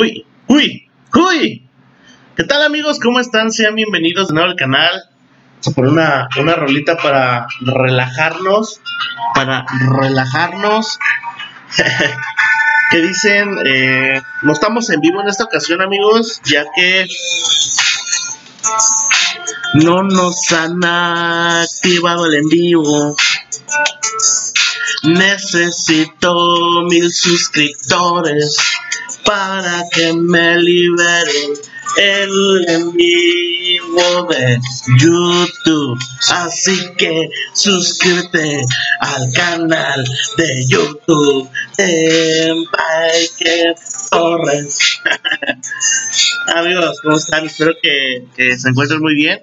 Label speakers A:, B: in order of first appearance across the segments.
A: Uy, uy, uy. ¿Qué tal amigos? ¿Cómo están? Sean bienvenidos de nuevo al canal. Poner una, una rolita para relajarnos. Para relajarnos. ¿Qué dicen? Eh, no estamos en vivo en esta ocasión amigos, ya que no nos han activado el en vivo. Necesito mil suscriptores para que me liberen el en vivo de YouTube. Así que suscríbete al canal de YouTube de Mike Torres. Amigos, ¿cómo están? Espero que se encuentren muy bien.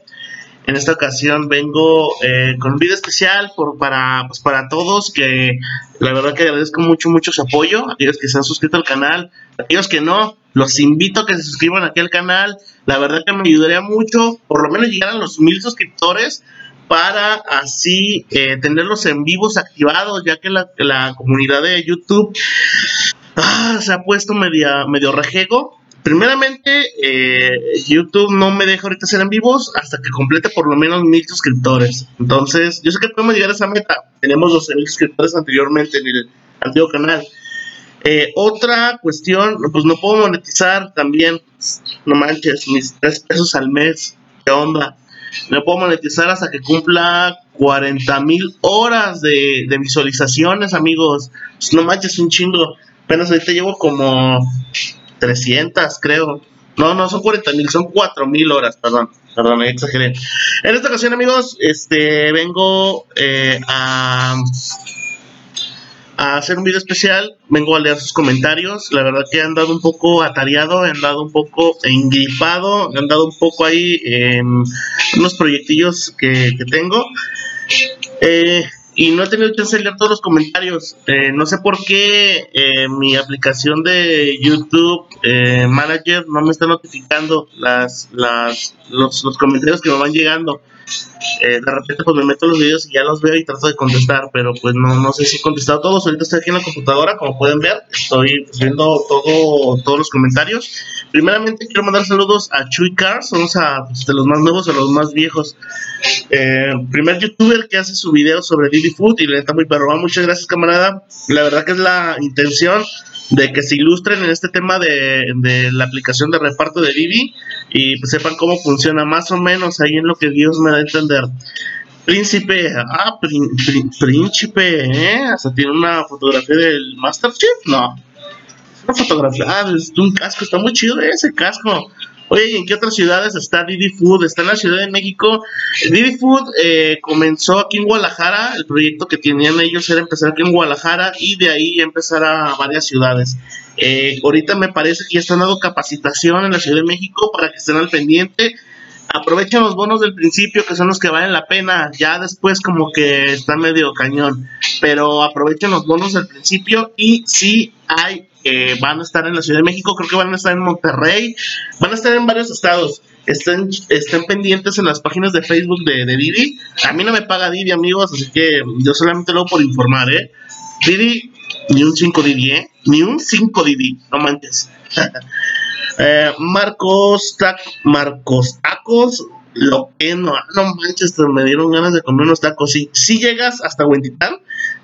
A: En esta ocasión vengo eh, con un video especial por, para, pues, para todos, que la verdad que agradezco mucho, mucho su apoyo, aquellos que se han suscrito al canal, aquellos que no, los invito a que se suscriban aquí al canal, la verdad que me ayudaría mucho, por lo menos llegar a los mil suscriptores, para así eh, tenerlos en vivos activados, ya que la, la comunidad de YouTube ah, se ha puesto medio rejego Primeramente, eh, YouTube no me deja ahorita hacer en vivos hasta que complete por lo menos mil suscriptores. Entonces, yo sé que podemos llegar a esa meta. Tenemos 12 mil suscriptores anteriormente en el antiguo canal. Eh, otra cuestión, pues no puedo monetizar también. No manches, mis 3 pesos al mes. ¿Qué onda? No puedo monetizar hasta que cumpla 40 mil horas de, de, visualizaciones, amigos. Pues no manches, un chingo. Apenas ahorita llevo como 300, creo. No, no son 40 mil, son 4 mil horas, perdón, perdón, exageré. En esta ocasión, amigos, este, vengo eh, a, hacer un video especial, vengo a leer sus comentarios, la verdad que han dado un poco atareado, han dado un poco engripado, han dado un poco ahí en unos proyectillos que, que tengo. Eh, y no he tenido chance de leer todos los comentarios. Eh, no sé por qué eh, mi aplicación de YouTube eh, Manager no me está notificando las, las, los, los comentarios que me van llegando. Eh, de repente pues me meto los videos y ya los veo y trato de contestar, pero pues no, no sé si he contestado todos. Ahorita estoy aquí en la computadora, como pueden ver, estoy viendo todo, todos los comentarios. Primeramente quiero mandar saludos a Chuy Cars, somos a, pues, de los más nuevos a los más viejos. Eh, primer youtuber que hace su video sobre Didi Food y le está muy perro. Muchas gracias camarada. La verdad que es la intención de que se ilustren en este tema de, de la aplicación de reparto de Didi y pues sepan cómo funciona más o menos ahí en lo que Dios me da a entender. Príncipe, ah, príncipe, ¿eh? Hasta tiene una fotografía del Master Chief, no. Una fotografía, ah, es un casco, está muy chido ese casco. Oye, ¿en qué otras ciudades está Didi Food? Está en la Ciudad de México. Didi Food eh, comenzó aquí en Guadalajara. El proyecto que tenían ellos era empezar aquí en Guadalajara y de ahí empezar a varias ciudades. Eh, ahorita me parece que ya están dando capacitación en la Ciudad de México para que estén al pendiente. Aprovechen los bonos del principio que son los que valen la pena. Ya después como que está medio cañón. Pero aprovechen los bonos del principio y si hay que van a estar en la Ciudad de México, creo que van a estar en Monterrey, van a estar en varios estados. Estén, estén pendientes en las páginas de Facebook de, de Didi. A mí no me paga Didi, amigos, así que yo solamente lo hago por informar, ¿eh? Didi, ni un 5 Didi, ¿eh? Ni un 5 Didi, no manches. eh, Marcos, tac, Marcos Tacos, lo que no, no manches, me dieron ganas de comer unos tacos. Si, si llegas hasta Huentitán,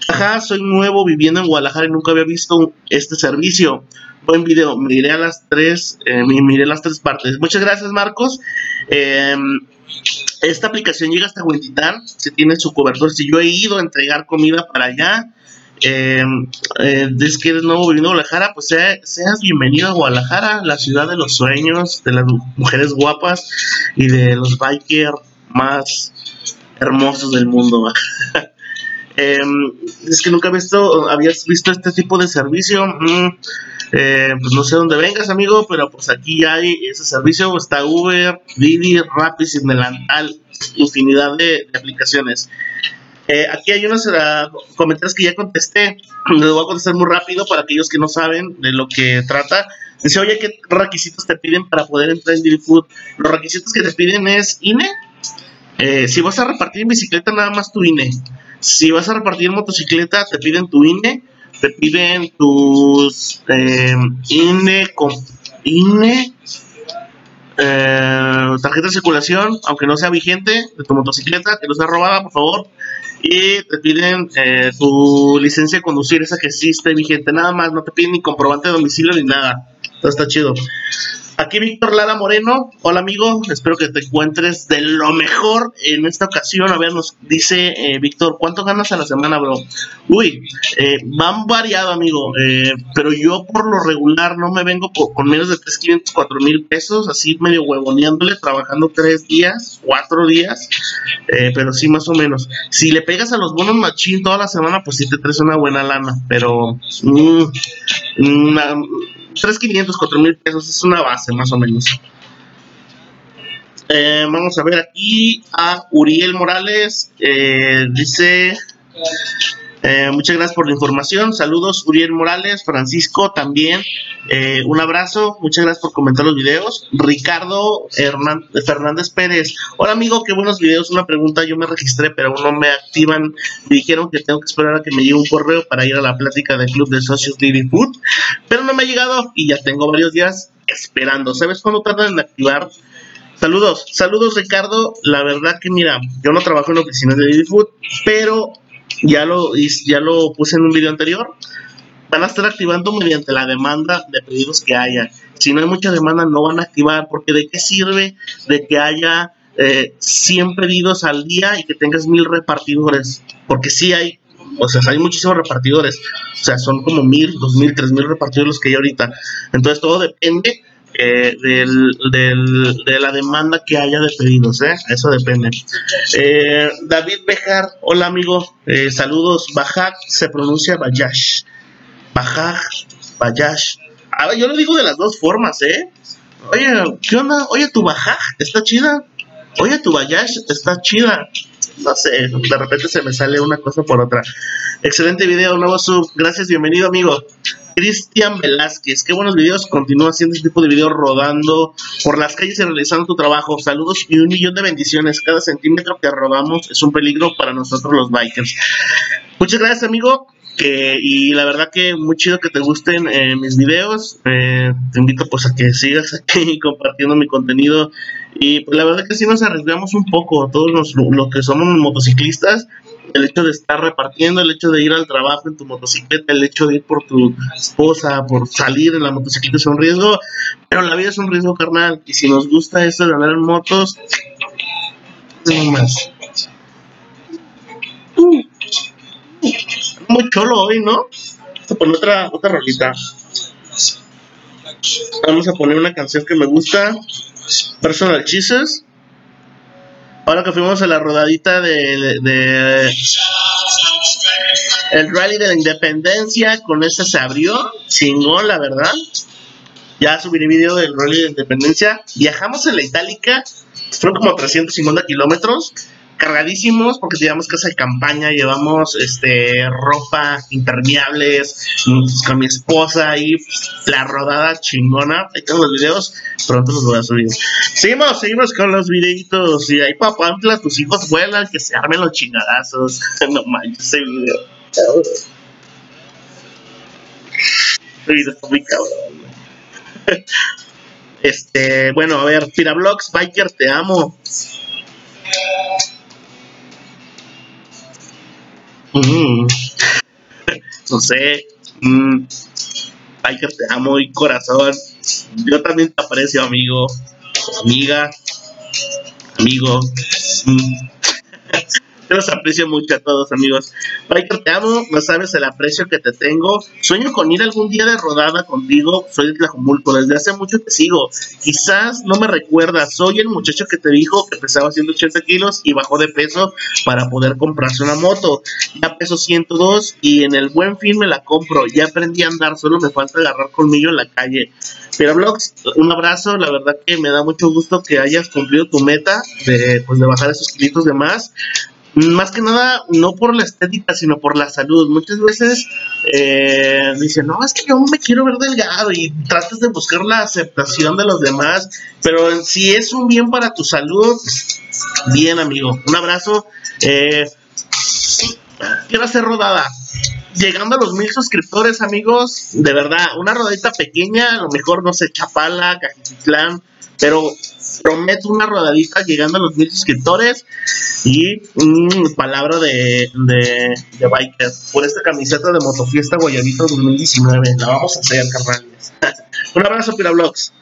A: Ajá, soy nuevo viviendo en Guadalajara y nunca había visto este servicio. Buen video, miré a las tres, eh, miré las tres partes. Muchas gracias, Marcos. Eh, esta aplicación llega hasta Huentitán, se tiene su cobertura. Si yo he ido a entregar comida para allá, eh, eh, es que eres nuevo viviendo en Guadalajara, pues sea, seas bienvenido a Guadalajara, la ciudad de los sueños, de las mujeres guapas y de los bikers más hermosos del mundo. Eh, es que nunca habías visto este tipo de servicio. Mm, eh, pues no sé dónde vengas, amigo, pero pues aquí hay ese servicio. Está Uber, Didi, Rappi, Delantal, infinidad de aplicaciones. Aquí hay unos uh, comentarios que ya contesté. Les voy a contestar muy rápido para aquellos que no saben de lo que trata. Dice, oye, ¿qué requisitos te piden para poder entrar en Didi? Los requisitos que te piden es INE. Eh, si vas a repartir en bicicleta, nada más tu INE. Si vas a repartir en motocicleta, te piden tu INE. te piden tus eh, INE, INE eh, tarjeta de circulación, aunque no sea vigente, de tu motocicleta, que no sea robada, por favor. Y te piden eh, tu licencia de conducir, esa que sí esté vigente, nada más, no te piden ni comprobante de domicilio ni nada. Todo está chido. Aquí Víctor Lara Moreno, hola amigo, espero que te encuentres de lo mejor en esta ocasión. A ver, nos dice eh, Víctor, ¿cuánto ganas a la semana, bro? Uy, eh, van variado, amigo, eh, pero yo por lo regular no me vengo con menos de 3.500, 4.000 pesos, así medio huevoneándole, trabajando tres días, cuatro días, pero sí más o menos. Si le pegas a los bonos machín toda la semana, pues sí te traes una buena lana, pero... Mm, una, 3.500, 4.000 pesos es una base más o menos. Eh, vamos a ver aquí a Uriel Morales. Eh, dice, eh, muchas gracias por la información. Saludos, Uriel Morales, Francisco también. Eh, un abrazo, muchas gracias por comentar los videos. Ricardo Fernández Pérez. Hola amigo, qué buenos videos. Una pregunta, yo me registré, pero aún no me activan. Dijeron que tengo que esperar a que me llegue un correo para ir a la plática del Club de Socios Living Food, pero no me ha llegado y ya tengo varios días esperando. ¿Sabes cuándo tardan en activar? Saludos, saludos Ricardo. La verdad que mira, yo no trabajo en oficinas de Living Food, pero ya lo, ya lo puse en un video anterior, van a estar activando mediante la demanda de pedidos que haya. Si no hay mucha demanda, no van a activar, porque ¿de qué sirve de que haya eh, 100 pedidos al día y que tengas mil repartidores? Porque sí hay, o sea, hay muchísimos repartidores, o sea, son como mil, dos mil, tres mil repartidores los que hay ahorita. Entonces todo depende del, del, de la demanda que haya de pedidos, ¿eh? Eso depende. Eh, David Bejar, hola amigo, eh, saludos. Bajak se pronuncia Bayash. Bajak, Bayash. Ah, yo lo digo de las dos formas, ¿eh? Oye, ¿qué onda? Oye, tu Bajak está chida. Oye, tu Bayash está chida. No sé, de repente se me sale una cosa por otra. Excelente video, nuevo sub. Gracias, bienvenido, amigo. Cristian Velázquez, qué buenos videos, continúa haciendo este tipo de videos rodando por las calles y realizando tu trabajo. Saludos y un millón de bendiciones. Cada centímetro que robamos es un peligro para nosotros los bikers. Muchas gracias, amigo. Y la verdad que muy chido que te gusten eh, mis videos. Eh, te invito pues a que sigas aquí compartiendo mi contenido. Y pues la verdad que sí nos arriesgamos un poco, todos los que somos motociclistas el hecho de estar repartiendo, el hecho de ir al trabajo en tu motocicleta, el hecho de ir por tu esposa, por salir en la motocicleta es un riesgo, pero la vida es un riesgo carnal y si nos gusta eso de andar en motos, no más. Muy cholo hoy, ¿no? Vamos a poner otra, otra rolita. Vamos a poner una canción que me gusta. Personal Jesus ahora que fuimos a la rodadita de, de, el rally de la independencia, con esa se abrió, chingón la verdad. Ya subiré video del rally de la independencia. Viajamos en la itálica, fueron como 350 kilómetros cargadísimos porque llevamos casa de campaña, llevamos este ropa impermeables pues, con mi esposa y la rodada chingona. Ahí tengo los videos, pronto los voy a subir. Seguimos, seguimos con los videitos. Y ahí papá, tus hijos vuelan, que se armen los chingadazos. no manches. Ese video está muy cabrón. Este, bueno, a ver, Pirablogs, Biker, te amo. No sé. Mm. que te amo y corazón. Yo también te aprecio, amigo. Amiga. Amigo. Mm. Los aprecio mucho a todos, amigos. Biker, te amo, no sabes el aprecio que te tengo. Sueño con ir algún día de rodada contigo. Soy de Tlajumulco, desde hace mucho te sigo. Quizás no me recuerdas, soy el muchacho que te dijo que pesaba 180 kilos y bajó de peso para poder comprarse una moto. Ya peso 102 y en el buen fin me la compro. Ya aprendí a andar, solo me falta agarrar colmillo en la calle. Pero Vlogs, un abrazo, la verdad que me da mucho gusto que hayas cumplido tu meta de, pues, de bajar esos kilitos de más más que nada, no por la estética, sino por la salud. Muchas veces eh, dicen, no, es que yo me quiero ver delgado y tratas de buscar la aceptación de los demás, pero si es un bien para tu salud, bien amigo, un abrazo. Eh, quiero hacer rodada. llegando a los mil suscriptores, amigos. De verdad, una rodadita pequeña, a lo mejor, no sé, Chapala, Cajitlán, pero prometo una rodadita llegando a los mil suscriptores y un palabra de, de, de biker por esta camiseta de Motofiesta Guayabito 2019. La vamos a hacer, carnales. un abrazo, Pirablogs.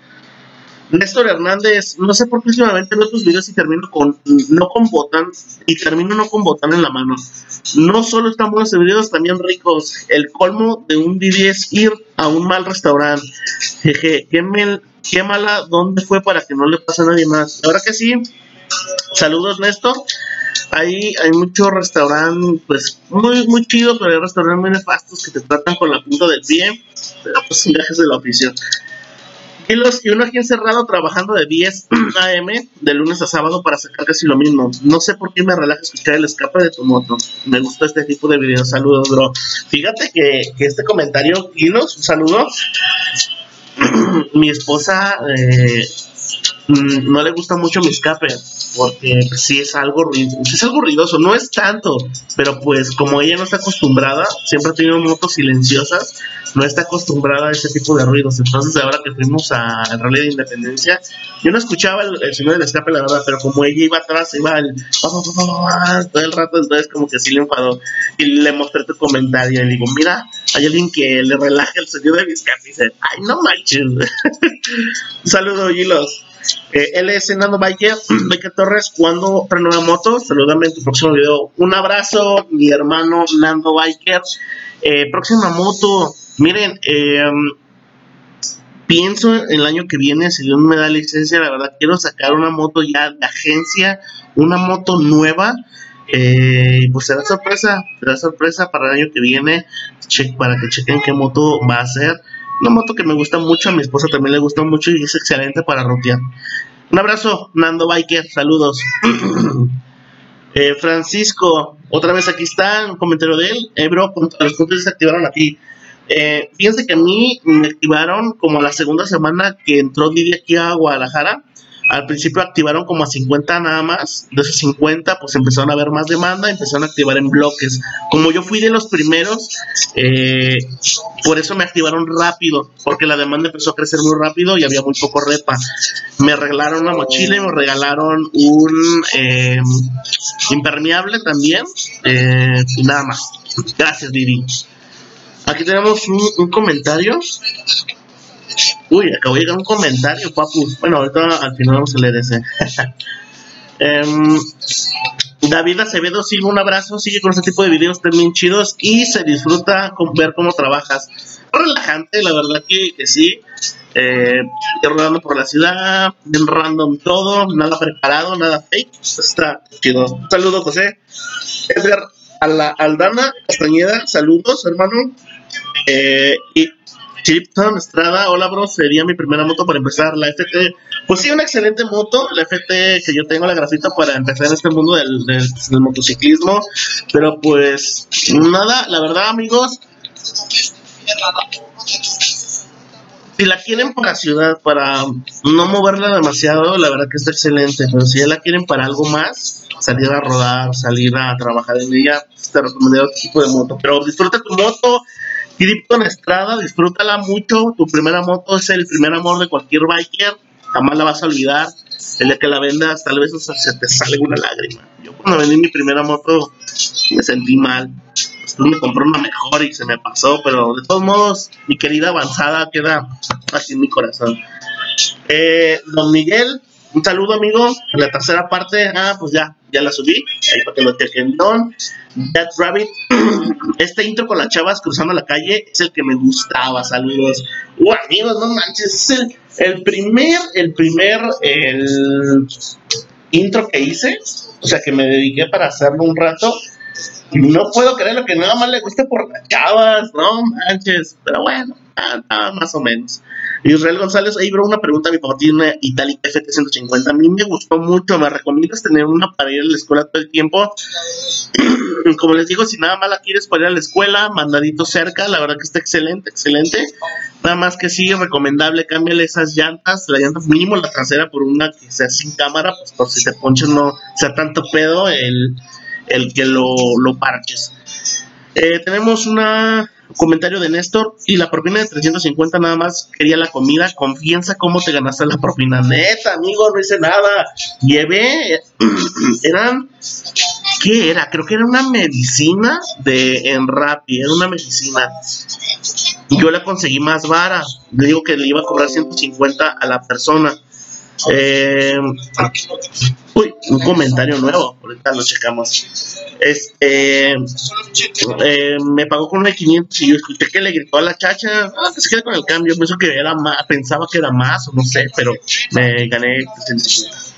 A: Néstor Hernández, no sé por qué últimamente veo tus videos y termino con no con botán y termino no con botán en la mano. No solo están buenos videos, también ricos. El colmo de un video es ir a un mal restaurante. Jeje, qué, qué mala, ¿dónde fue para que no le pase a nadie más? Ahora que sí, saludos Néstor. Ahí hay muchos restaurantes, pues muy, muy chido, pero hay restaurantes muy nefastos que te tratan con la punta del pie, pero pues viajes de la oficina y uno aquí encerrado trabajando de 10 a.m. de lunes a sábado para sacar casi lo mismo. No sé por qué me relaja escuchar el escape de tu moto. Me gustó este tipo de videos. Saludos, bro. Fíjate que, este comentario, Kilos, un saludo. Mi esposa eh, no le gusta mucho mi escape porque sí es algo ruidoso, es algo ruidoso, no es tanto, pero pues como ella no está acostumbrada, siempre ha tenido motos silenciosas, no está acostumbrada a ese tipo de ruidos. Entonces, ahora que fuimos al Rally de Independencia, yo no escuchaba el, el sonido del escape, la verdad, pero como ella iba atrás, iba el, todo el rato, entonces como que sí le enfadó. Y le mostré tu comentario y le digo, mira, hay alguien que le relaja el sonido de mi escape. Y dice, ay, no manches. Un saludo, Gilos. Eh, LS Nando Biker, Beca Torres, cuando renueva moto, saludame en tu próximo video. Un abrazo, mi hermano Nando Biker. Eh, próxima moto, Miren, eh, pienso el año que viene, si Dios me da licencia, la verdad quiero sacar una moto ya de agencia, una moto nueva. Eh, pues será sorpresa, será sorpresa para el año que viene, para que chequen qué moto va a ser. Una moto que me gusta mucho, a mi esposa también le gusta mucho y es excelente para rotear. Un abrazo, Nando Biker, saludos. Eh, Francisco, otra vez aquí está, un comentario de él. Eh, bro, los puntos se activaron aquí. Eh, fíjense que a mí me activaron como la segunda semana que entró Didi aquí a Guadalajara. Al principio activaron como a 50 nada más. De esos 50, pues empezaron a haber más demanda, empezaron a activar en bloques. Como yo fui de los primeros, eh, por eso me activaron rápido, porque la demanda empezó a crecer muy rápido y había muy poco repa. Me regalaron una mochila y me regalaron un eh, impermeable también. Eh, nada más. Gracias, Didi. Aquí tenemos un, comentario. Uy, acabo de llegar un comentario, papu. Bueno, ahorita al final vamos a leer ese. Em, David Acevedo, sigue un abrazo, sigue con ese tipo de videos también chidos y se disfruta con ver cómo trabajas. Relajante, la verdad que, sí. Eh, rodando por la ciudad, bien random todo, nada preparado, nada fake. Está chido. Un saludo, José. Edgar Aldana Castañeda, saludos, hermano. Eh, Chipton Estrada, hola bro, sería mi primera moto para empezar. La FT, pues sí, una excelente moto. La FT que yo tengo la grafita para empezar en este mundo del, motociclismo. Pero pues nada, la verdad, amigos. Si la quieren para ciudad, para no moverla demasiado, la verdad que está excelente. Pero si ya la quieren para algo más, salir a rodar, salir a trabajar en ella, te recomendaría otro tipo de moto. Pero disfruta tu moto, Krypton Estrada, disfrútala mucho. Tu primera moto es el primer amor de cualquier biker. Jamás la vas a olvidar. El día que la vendas, tal vez se te sale una lágrima. Yo cuando vendí mi primera moto me sentí mal. Me compré una mejor y se me pasó, pero de todos modos, mi querida avanzada queda así en mi corazón. Eh, don Miguel, un saludo, amigo. La tercera parte, ah, pues ya, ya la subí. Ahí para que lo chequen. Don, That Rabbit. Este intro con las chavas cruzando la calle es el que me gustaba. Saludos. Uh, amigos, no manches. Es el, primer, el primer, el intro que hice. O sea, que me dediqué para hacerlo un rato. Y no puedo creer lo que nada más le guste por las chavas. No manches. Pero bueno, más o menos. Israel González, ahí bro, una pregunta. Mi papá tiene una Italic FT150. A mí me gustó mucho. ¿Me recomiendas tener una para ir a la escuela todo el tiempo? Como les digo, si nada más la quieres para ir a la escuela, mandadito cerca. La verdad que está excelente, excelente. Nada más que sí, recomendable, cámbiale esas llantas. La llanta mínimo la trasera por una que sea sin cámara, pues por si te ponches no sea tanto pedo el, el que lo, lo parches. Eh, tenemos un comentario de Néstor y la propina de 350 nada más quería la comida. Confianza cómo te ganaste la propina. Neta, amigo, no hice nada. Llevé, eran, ¿qué era? Creo que era una medicina de en Rappi, era una medicina. Yo la conseguí más vara. Le digo que le iba a cobrar 150 a la persona. Eh, uy, un comentario nuevo. Ahorita lo checamos. Este eh, me pagó con una de 500 y yo escuché que le gritó a la chacha. Ah, se queda con el cambio. Pienso que era más, pensaba que era más o no sé, pero me gané 350.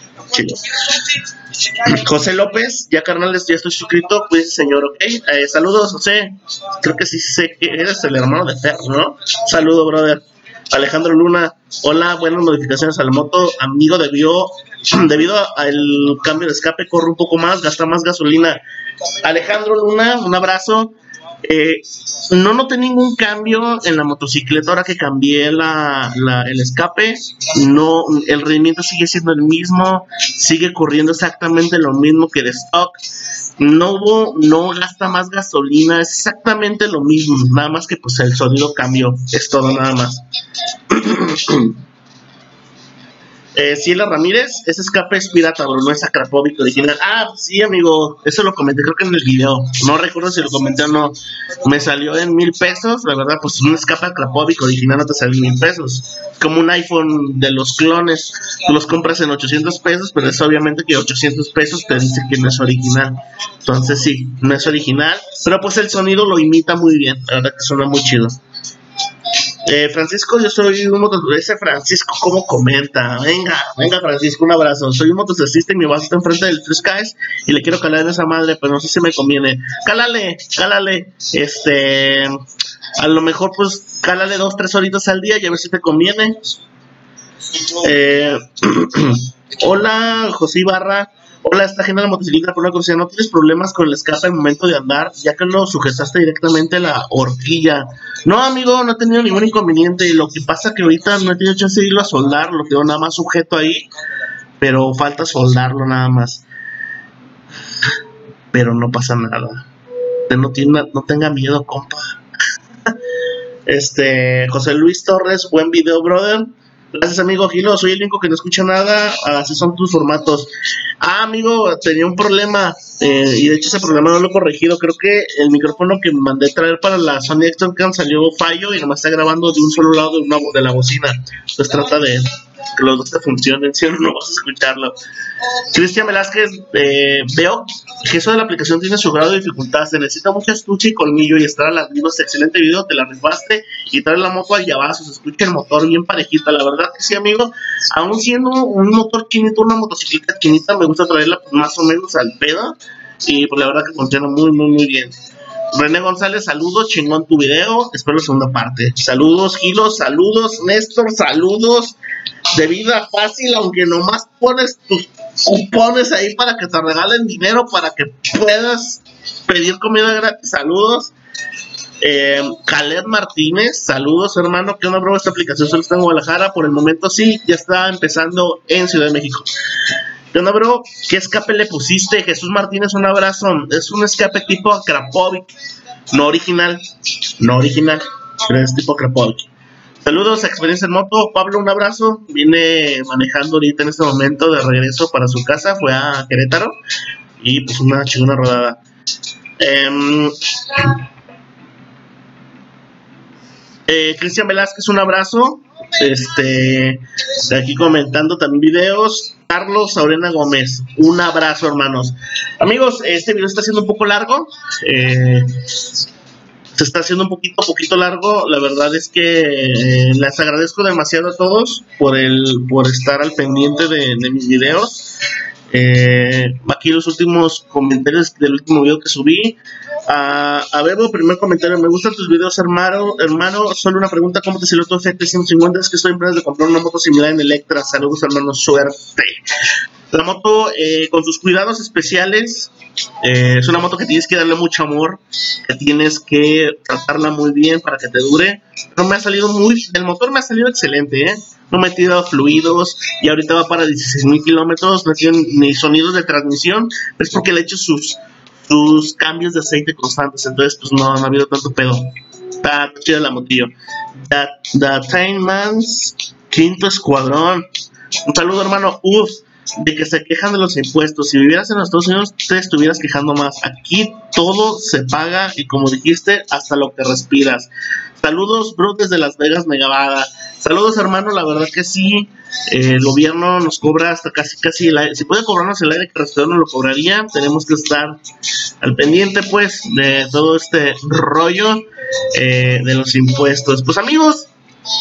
A: José López, ya carnales, ya estoy suscrito, pues señor, ok. Eh, saludos, José. Creo que sí sé que eres el hermano de Fer, ¿no? Saludo, brother. Alejandro Luna, hola, buenas modificaciones a la moto. Amigo, debió, debido al cambio de escape, corre un poco más, gasta más gasolina. Alejandro Luna, un abrazo. Eh, no noté ningún cambio en la motocicleta ahora que cambié la, el escape. No, el rendimiento sigue siendo el mismo, sigue corriendo exactamente lo mismo que de stock. No hubo, no gasta más gasolina, es exactamente lo mismo, nada más que pues el sonido cambió, es todo nada más. Eh, Ciela Ramírez, ese escape es pirata, bro, no es Akrapovic original. Ah, sí, amigo, eso lo comenté, creo que en el video. No recuerdo si lo comenté o no. Me salió en mil pesos, la verdad, pues un escape Akrapovic original no te sale en mil pesos. Como un iPhone de los clones, tú los compras en 800 pesos, pero es obviamente que 800 pesos te dice que no es original. Entonces, sí, no es original, pero pues el sonido lo imita muy bien, la verdad que suena muy chido. Eh, Francisco, yo soy un motociclista. Francisco, ¿cómo comenta? Venga, venga, Francisco, un abrazo. Soy un motociclista y mi base está enfrente del Three y le quiero calar en esa madre, pero no sé si me conviene. Cálale, cálale. Este, a lo mejor, pues, cálale dos, tres horitas al día y a ver si te conviene. Eh, hola, José Ibarra. Hola, esta gente de la motocicleta por una curiosidad, ¿no tienes problemas con el escape al momento de andar, ya que lo sujetaste directamente a la horquilla? No, amigo, no he tenido ningún inconveniente. Lo que pasa que ahorita no he tenido chance de irlo a soldar, lo tengo nada más sujeto ahí, pero falta soldarlo nada más. Pero no pasa nada. No, tiene, no tenga miedo, compa. Este, José Luis Torres, buen video, brother. Gracias, amigo Gilo. Soy el único que no escucha nada. Así son tus formatos. Ah, amigo, tenía un problema. Eh, y de hecho, ese problema no lo he corregido. Creo que el micrófono que me mandé traer para la Sony Extern salió fallo y nomás está grabando de un solo lado de, una, de la bocina. Entonces trata de que los dos te funcionen, si no vas a escucharlo. Cristian Velázquez, eh, veo que eso de la aplicación tiene su grado de dificultad. Se necesita mucha estuche y colmillo y estar a las mismas. Excelente video, te la rifaste y trae la moto al abajo. Se escucha el motor bien parejita. La verdad que sí, amigo. Aún siendo un motor chinito, una motocicleta chinita, me gusta traerla más o menos al pedo. Y pues la verdad que funciona muy, muy, muy bien. René González, saludos, chingón tu video. Espero la segunda parte. Saludos, Gilo, saludos, Néstor, saludos. De vida fácil, aunque nomás pones tus cupones ahí para que te regalen dinero para que puedas pedir comida gratis. Saludos. Eh, Martínez, saludos hermano, ¿qué onda bro? Esta aplicación solo está en Guadalajara, por el momento sí, ya está empezando en Ciudad de México. ¿Qué onda bro? ¿Qué escape le pusiste? Jesús Martínez, un abrazo. Es un escape tipo Krapovic, no original, no original, pero es tipo Krapovic. Saludos, experiencia en moto. Pablo, un abrazo. Viene manejando ahorita en este momento de regreso para su casa. Fue a Querétaro. Y pues una chingona rodada. Eh, eh, Cristian Velázquez, un abrazo. Este, aquí comentando también videos. Carlos Aurena Gómez, un abrazo, hermanos. Amigos, este video está siendo un poco largo. Eh, se está haciendo un poquito, poquito largo. La verdad es que eh, les agradezco demasiado a todos por el, por estar al pendiente de, mis videos. Eh, aquí los últimos comentarios del último video que subí. A, a Bebo, primer comentario. Me gustan tus videos, hermano. Hermano, solo una pregunta: ¿Cómo te salió tu FT150? Es que estoy en planes de comprar una moto similar en Electra. Saludos, hermano. Suerte. La moto, eh, con sus cuidados especiales, eh, es una moto que tienes que darle mucho amor, que tienes que tratarla muy bien para que te dure. No me ha salido muy. El motor me ha salido excelente, ¿eh? No me he tirado fluidos y ahorita va para 16.000 kilómetros. No tiene ni sonidos de transmisión, es porque le he hecho sus sus cambios de aceite constantes. Entonces, pues no, no ha habido tanto pedo. Está chida la motillo. The, the Man's quinto escuadrón. Un saludo, hermano. Uf, de que se quejan de los impuestos. Si vivieras en los Estados Unidos, te estuvieras quejando más. Aquí todo se paga y, como dijiste, hasta lo que respiras. Saludos, bro, desde Las Vegas, Megavada. Saludos, hermano. La verdad que sí, eh, el gobierno nos cobra hasta casi, casi el aire. Si puede cobrarnos el aire que no lo cobraría, tenemos que estar al pendiente, pues, de todo este rollo eh, de los impuestos. Pues, amigos,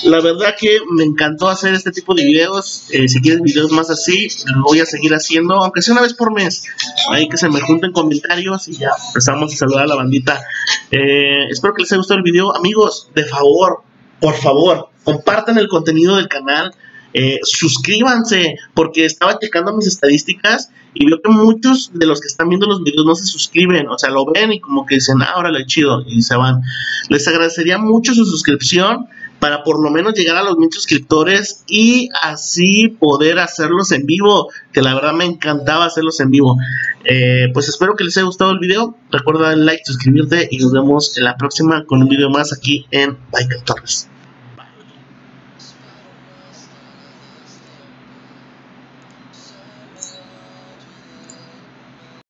A: la verdad que me encantó hacer este tipo de videos. Eh, si quieren videos más así, lo voy a seguir haciendo, aunque sea una vez por mes. Ahí que se me junten comentarios y ya empezamos a saludar a la bandita. Eh, espero que les haya gustado el video. Amigos, de favor, por favor, compartan el contenido del canal. Eh, suscríbanse, porque estaba checando mis estadísticas y veo que muchos de los que están viendo los videos no se suscriben, o sea, lo ven y como que dicen, ah, órale, chido, y se van. Les agradecería mucho su suscripción para por lo menos llegar a los mil suscriptores y así poder hacerlos en vivo, que la verdad me encantaba hacerlos en vivo. Eh, pues espero que les haya gustado el video, recuerda darle like, suscribirte y nos vemos en la próxima con un video más aquí en Michael Torres.